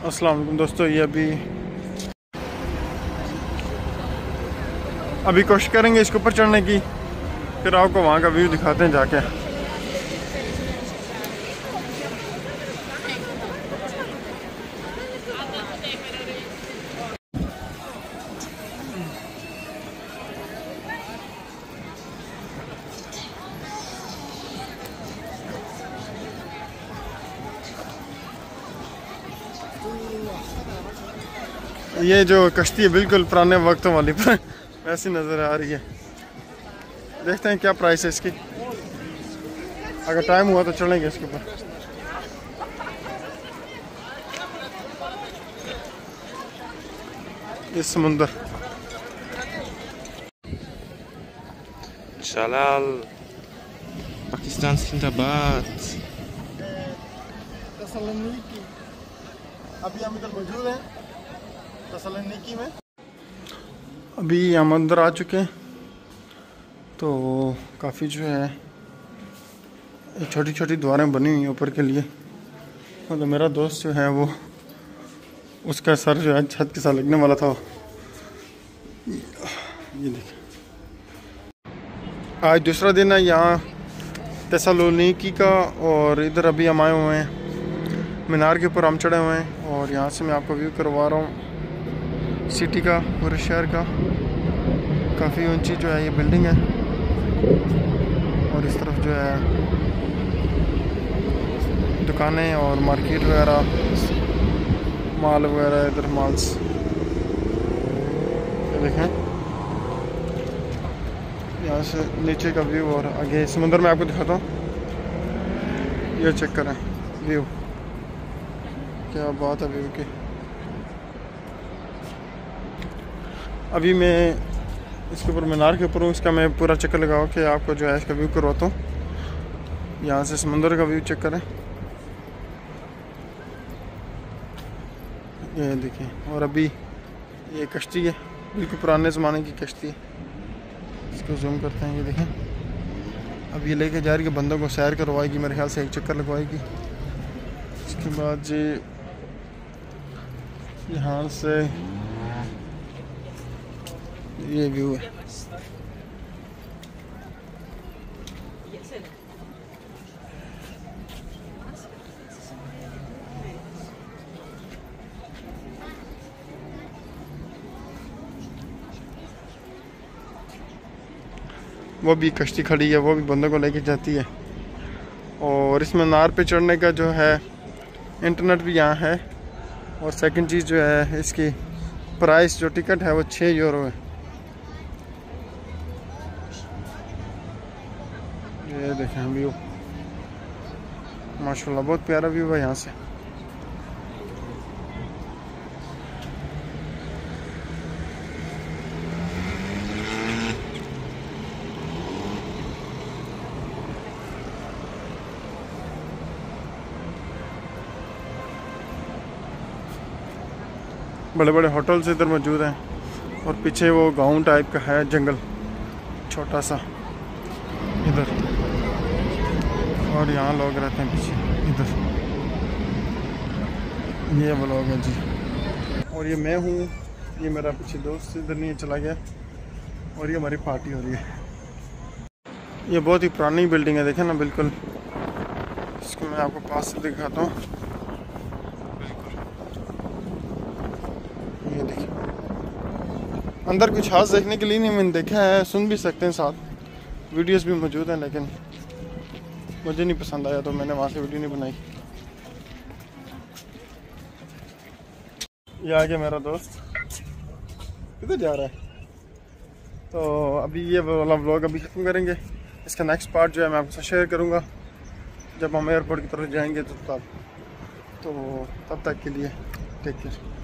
अस्सलाम वालेकुम दोस्तों, ये अभी अभी कोशिश करेंगे इसके ऊपर चढ़ने की, फिर आपको वहाँ का व्यू दिखाते हैं जाके। ये जो कश्ती है बिल्कुल पुराने वक्तों वाली पर वैसी नज़र आ रही है। देखते हैं क्या प्राइस है इसकी। अगर टाइम हुआ तो चलेंगे इसके ऊपर। ये समुंदर। शलाल पाकिस्तान जिंदाबाद अभी हम इधर मौजूद हैं। में? अभी हम अंदर आ चुके हैं। तो काफ़ी जो है छोटी छोटी द्वारें बनी हुई हैं ऊपर के लिए। मतलब मेरा दोस्त जो है वो, उसका सर जो है छत के साथ लगने वाला था। ये देखिए आज दूसरा दिन है यहाँ तसलोनिकी का और इधर अभी हम आए हुए हैं। मीनार के ऊपर हम चढ़े हुए हैं और यहाँ से मैं आपको व्यू करवा रहा हूँ। सिटी का पूरे शहर का। काफ़ी ऊँची जो है ये बिल्डिंग है। और इस तरफ़ जो है दुकानें और मार्केट वगैरह, माल वगैरह, इधर माल्स। देखें। यहाँ से नीचे का व्यू और आगे समुंदर में आपको दिखाता हूँ। ये चेक करें, व्यू। क्या बात है व्यू की। अभी मैं इसके ऊपर मीनार के ऊपर हूँ, इसका मैं पूरा चक्कर लगाओ कि आपको जो है इसका व्यू करवाता हूँ। यहाँ से समंदर का व्यू चेक करें। ये देखिए और अभी ये कश्ती है, बिल्कुल पुराने ज़माने की कश्ती है। इसको जूम करते हैं, ये देखें। अब ये लेके जा रही है, बंदों को सैर करवाएगी, मेरे ख्याल से एक चक्कर लगवाएगी। उसके बाद जी, यहाँ से ये व्यू है वो भी कश्ती खड़ी है, वो भी बंदों को लेके जाती है। और इसमें नार पे चढ़ने का जो है इंटरनेट भी यहाँ है। और सेकंड चीज़ जो है, इसकी प्राइस जो टिकट है, वो छः यूरो है। ये देखें व्यू माशाल्लाह, बहुत प्यारा व्यू है यहाँ से। बड़े बड़े होटल्स इधर मौजूद हैं और पीछे वो गाँव टाइप का है, जंगल, छोटा सा। इधर। और यहाँ लोग रहते हैं पीछे, इधर। ये वो लोग हैं जी। और ये मैं हूँ, ये मेरा पीछे दोस्त इधर नहीं चला गया। और ये हमारी पार्टी हो रही है। ये बहुत ही पुरानी बिल्डिंग है, देखें ना, बिल्कुल। इसको मैं आपको पास से दिखाता हूँ। ये देखिए अंदर कुछ खास देखने के लिए नहीं, मैंने देखा है, सुन भी सकते हैं साथ। वीडियोस भी मौजूद हैं, लेकिन मुझे नहीं पसंद आया तो मैंने वहाँ से वीडियो नहीं बनाई। ये आ गया मेरा दोस्त। किधर जा रहा है? तो अभी ये वाला व्लॉग अभी ख़त्म करेंगे। इसका नेक्स्ट पार्ट जो है मैं आपके साथ शेयर करूँगा। जब हम एयरपोर्ट की तरफ़ जाएँगे तो तब तो तब तक के लिए टेक केयर